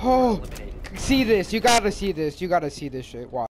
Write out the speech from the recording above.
Oh, see this. You gotta see this. You gotta see this shit. Watch.